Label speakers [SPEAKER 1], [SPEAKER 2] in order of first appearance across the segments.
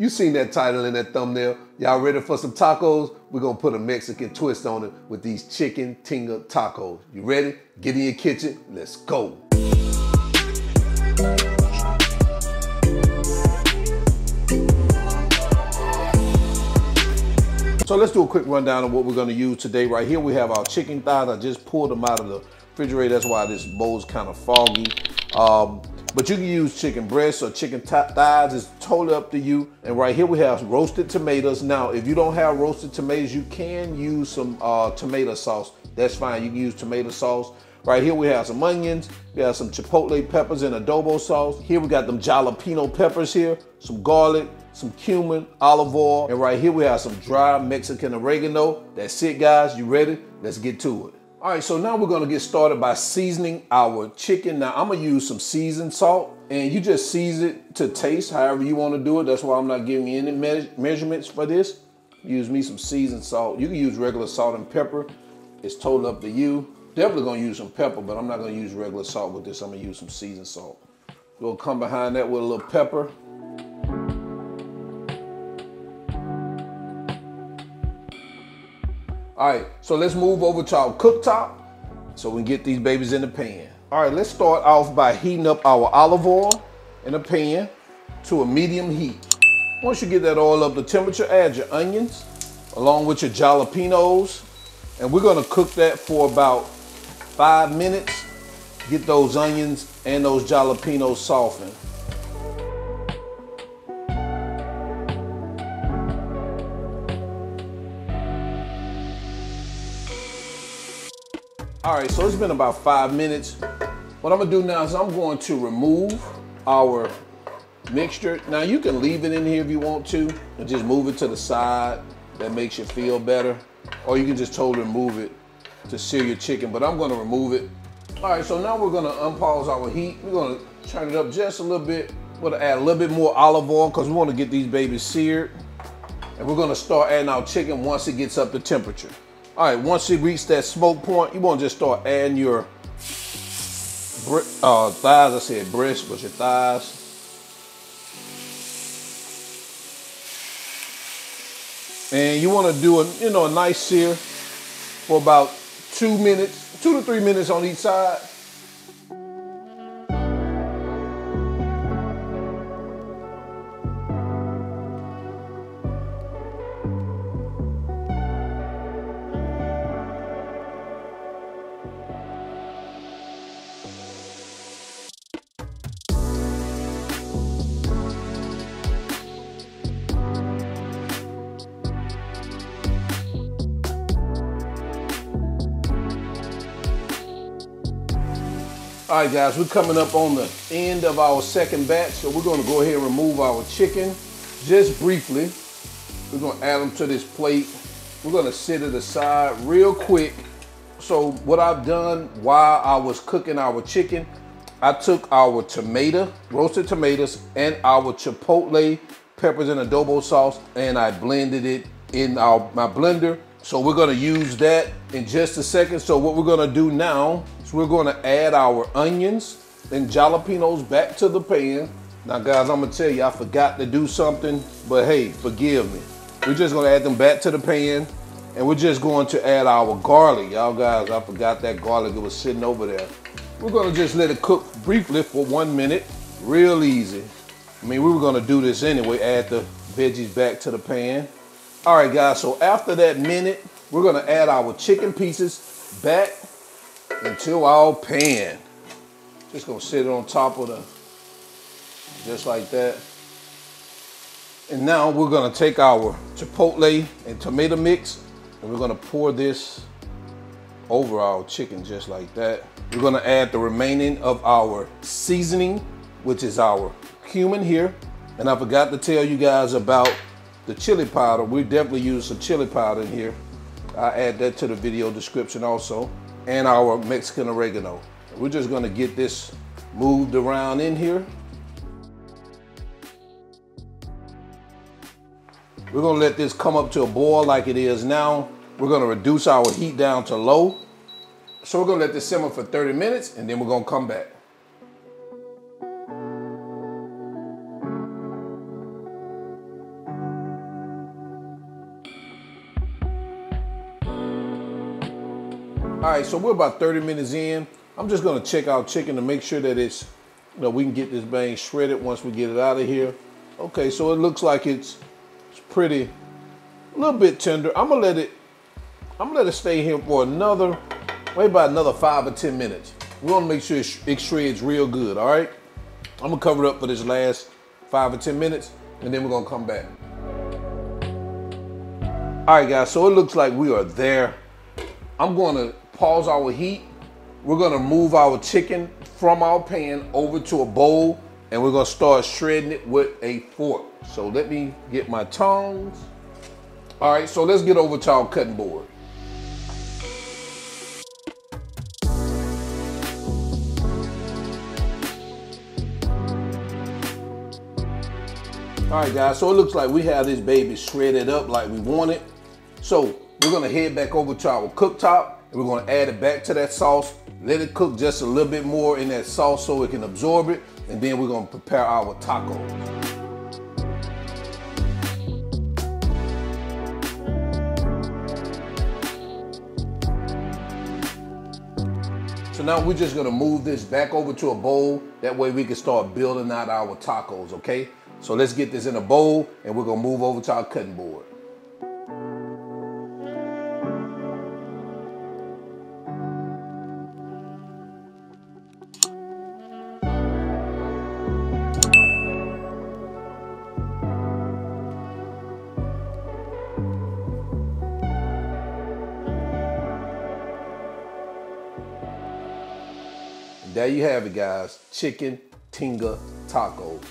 [SPEAKER 1] You seen that title in that thumbnail. Y'all ready for some tacos? We're gonna put a Mexican twist on it with these chicken tinga tacos. You ready? Get in your kitchen, let's go. So let's do a quick rundown of what we're gonna use today. Right here we have our chicken thighs. I just pulled them out of the refrigerator. That's why this bowl's kind of foggy. Um, but you can use chicken breasts or chicken thighs. It's totally up to you. And right here we have roasted tomatoes. Now, if you don't have roasted tomatoes, you can use some uh, tomato sauce. That's fine. You can use tomato sauce. Right here we have some onions. We have some chipotle peppers and adobo sauce. Here we got them jalapeno peppers here, some garlic, some cumin, olive oil. And right here we have some dry Mexican oregano. That's it, guys. You ready? Let's get to it. All right, so now we're gonna get started by seasoning our chicken. Now I'm gonna use some seasoned salt and you just season it to taste however you wanna do it. That's why I'm not giving you any me measurements for this. Use me some seasoned salt. You can use regular salt and pepper. It's totally up to you. Definitely gonna use some pepper, but I'm not gonna use regular salt with this. I'm gonna use some seasoned salt. We'll come behind that with a little pepper. All right, so let's move over to our cooktop so we can get these babies in the pan. All right, let's start off by heating up our olive oil in a pan to a medium heat. Once you get that oil up to temperature, add your onions along with your jalapenos. And we're gonna cook that for about five minutes. Get those onions and those jalapenos softened. All right, so it's been about five minutes. What I'm gonna do now is I'm going to remove our mixture. Now you can leave it in here if you want to and just move it to the side. That makes you feel better. Or you can just totally remove it to sear your chicken, but I'm gonna remove it. All right, so now we're gonna unpause our heat. We're gonna turn it up just a little bit. We're gonna add a little bit more olive oil because we wanna get these babies seared. And we're gonna start adding our chicken once it gets up to temperature. All right, once you reach that smoke point, you want to just start adding your uh, thighs. I said breast, but your thighs. And you want to do a you know a nice sear for about two minutes, two to three minutes on each side. All right, guys, we're coming up on the end of our second batch, so we're gonna go ahead and remove our chicken just briefly. We're gonna add them to this plate. We're gonna set it aside real quick. So what I've done while I was cooking our chicken, I took our tomato, roasted tomatoes, and our chipotle peppers and adobo sauce, and I blended it in our, my blender. So we're gonna use that in just a second. So what we're gonna do now so we're gonna add our onions and jalapenos back to the pan. Now guys, I'm gonna tell you, I forgot to do something, but hey, forgive me. We're just gonna add them back to the pan and we're just going to add our garlic. Y'all guys, I forgot that garlic, it was sitting over there. We're gonna just let it cook briefly for one minute, real easy. I mean, we were gonna do this anyway, add the veggies back to the pan. All right guys, so after that minute, we're gonna add our chicken pieces back into our pan. Just gonna sit it on top of the, just like that. And now we're gonna take our chipotle and tomato mix and we're gonna pour this over our chicken just like that. We're gonna add the remaining of our seasoning, which is our cumin here. And I forgot to tell you guys about the chili powder. We definitely use some chili powder in here. I add that to the video description also and our Mexican oregano. We're just gonna get this moved around in here. We're gonna let this come up to a boil like it is now. We're gonna reduce our heat down to low. So we're gonna let this simmer for 30 minutes and then we're gonna come back. All right, so we're about 30 minutes in. I'm just gonna check our chicken to make sure that it's, you know, we can get this bang shredded once we get it out of here. Okay, so it looks like it's, it's pretty, a little bit tender. I'm gonna let it, I'm gonna let it stay here for another, maybe about another five or 10 minutes. We wanna make sure it shreds real good, all right? I'm gonna cover it up for this last five or 10 minutes, and then we're gonna come back. All right, guys, so it looks like we are there. I'm gonna pause our heat. We're gonna move our chicken from our pan over to a bowl, and we're gonna start shredding it with a fork. So let me get my tongs. All right, so let's get over to our cutting board. All right, guys, so it looks like we have this baby shredded up like we want it. So we're gonna head back over to our cooktop we're gonna add it back to that sauce, let it cook just a little bit more in that sauce so it can absorb it, and then we're gonna prepare our tacos. So now we're just gonna move this back over to a bowl. That way we can start building out our tacos, okay? So let's get this in a bowl and we're gonna move over to our cutting board. There you have it, guys. Chicken tinga tacos.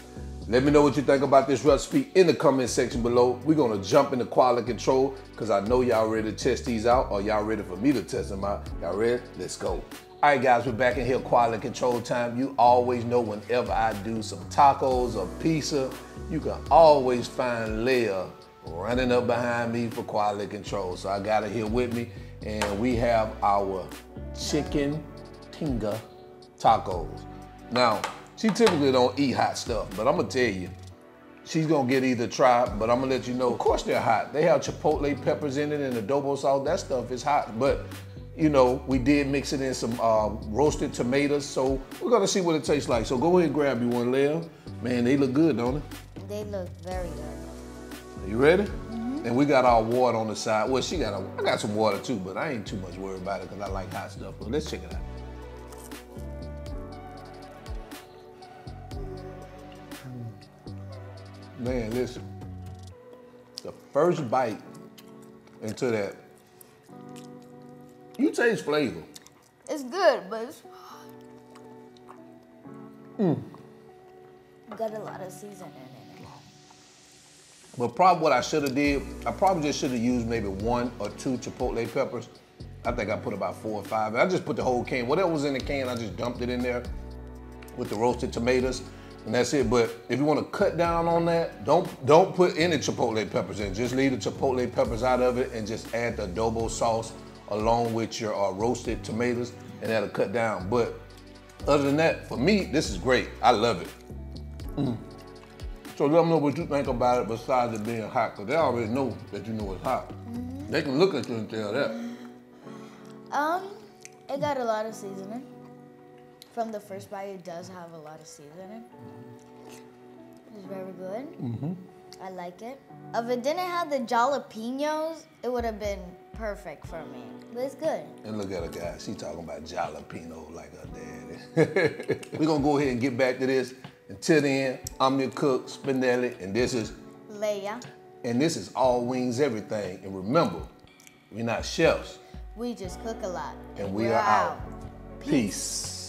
[SPEAKER 1] Let me know what you think about this recipe in the comment section below. We're gonna jump into quality control because I know y'all ready to test these out or y'all ready for me to test them out. Y'all ready? Let's go. All right, guys, we're back in here, quality control time. You always know whenever I do some tacos or pizza, you can always find Leah running up behind me for quality control. So I got her here with me, and we have our chicken tinga tacos. Now, she typically don't eat hot stuff, but I'm gonna tell you, she's gonna get either try, but I'm gonna let you know, of course they're hot. They have chipotle peppers in it and adobo sauce, that stuff is hot, but you know, we did mix it in some uh, roasted tomatoes, so we're gonna see what it tastes like. So go ahead and grab you one, Leah. Man, they look good, don't
[SPEAKER 2] they? They look very good.
[SPEAKER 1] Are You ready? Mm-hmm. And we got our water on the side. Well, she got a, I got some water too, but I ain't too much worried about it because I like hot stuff. But let's check it out. Man, listen. The first bite into that, you taste flavor.
[SPEAKER 2] It's good, but it's. Mm. Got a lot of seasoning in it.
[SPEAKER 1] But probably what I should have did, I probably just should have used maybe one or two chipotle peppers. I think I put about four or five. I just put the whole can. Whatever was in the can, I just dumped it in there with the roasted tomatoes and that's it. But if you want to cut down on that, don't don't put any chipotle peppers in. Just leave the chipotle peppers out of it and just add the adobo sauce along with your uh, roasted tomatoes, and that'll cut down. But other than that, for me, this is great. I love it. Mm. So let them know what you think about it besides it being hot, because they already know that you know it's hot. Mm -hmm. They can look at you and tell that.
[SPEAKER 2] Um, it got a lot of seasoning from the first bite, it does have a lot of seasoning. It's very good. Mm-hmm. I like it. If it didn't have the jalapenos, it would have been perfect for me. But it's good.
[SPEAKER 1] And look at her, guys. She talking about jalapeno like her daddy. We're going to go ahead and get back to this. Until then, I'm your cook, Spinelli, and this is
[SPEAKER 2] Leia.
[SPEAKER 1] And this is All Wings Everything. And remember, we're not chefs.
[SPEAKER 2] We just cook a lot.
[SPEAKER 1] And, and we are out. out. Peace. Peace.